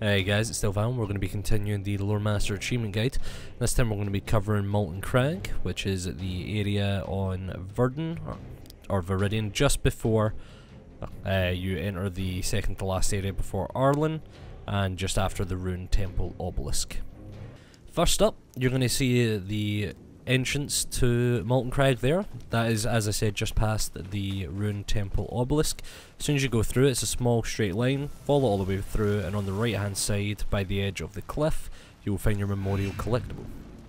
Hey guys, it's Val. We're going to be continuing the Lore Master Achievement Guide. This time we're going to be covering Molten Crag, which is the area on Verdun, or, or Viridian, just before uh, you enter the second to last area before Arlen, and just after the Rune Temple Obelisk. First up, you're going to see the entrance to Molten Crag there. That is, as I said, just past the Rune Temple Obelisk. As soon as you go through it's a small straight line, follow all the way through, and on the right hand side, by the edge of the cliff, you will find your memorial collectible.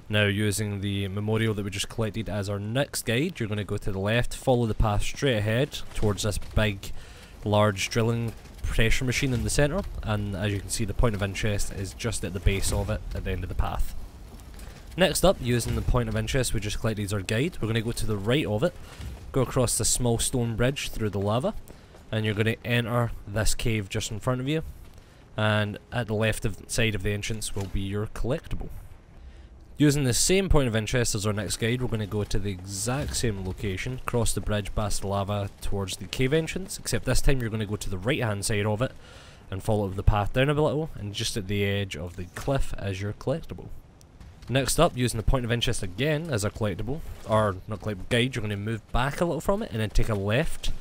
Now, using the memorial that we just collected as our next guide, you're going to go to the left, follow the path straight ahead towards this big, large drilling pressure machine in the centre, and as you can see, the point of interest is just at the base of it, at the end of the path. Next up, using the point of interest we just collected as our guide, we're going to go to the right of it, go across the small stone bridge through the lava, and you're going to enter this cave just in front of you, and at the left of side of the entrance will be your collectible. Using the same point of interest as our next guide, we're going to go to the exact same location, cross the bridge past the lava towards the cave entrance, except this time you're going to go to the right hand side of it, and follow the path down a little, and just at the edge of the cliff as your collectible. Next up, using the point of interest again as a collectible, or not collectible guide, you're going to move back a little from it and then take a left.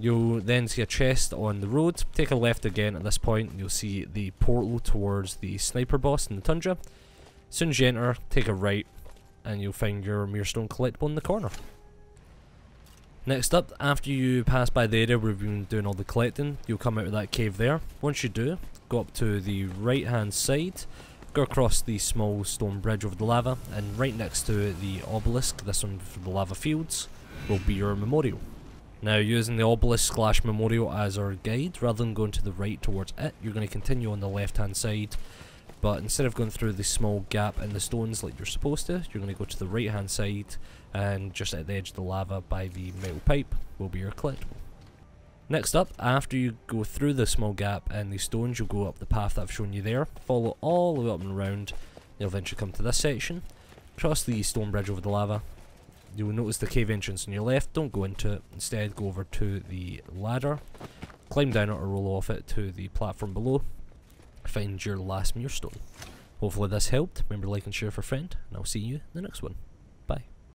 You'll then see a chest on the road, take a left again at this point, you'll see the portal towards the sniper boss in the tundra. As soon as you enter, take a right, and you'll find your Mearstone collectible in the corner. Next up, after you pass by the area where we've been doing all the collecting, you'll come out of that cave there. Once you do, go up to the right hand side, Go across the small stone bridge over the lava, and right next to the obelisk, this one for the lava fields, will be your memorial. Now using the obelisk slash memorial as our guide, rather than going to the right towards it, you're going to continue on the left hand side, but instead of going through the small gap in the stones like you're supposed to, you're going to go to the right hand side, and just at the edge of the lava by the metal pipe will be your collectible. Next up, after you go through the small gap and the stones, you'll go up the path that I've shown you there, follow all the way up and around, you'll eventually come to this section, cross the stone bridge over the lava, you'll notice the cave entrance on your left, don't go into it, instead go over to the ladder, climb down it or roll off it to the platform below, find your last Mearstone. Hopefully this helped, remember to like and share for a friend, and I'll see you in the next one.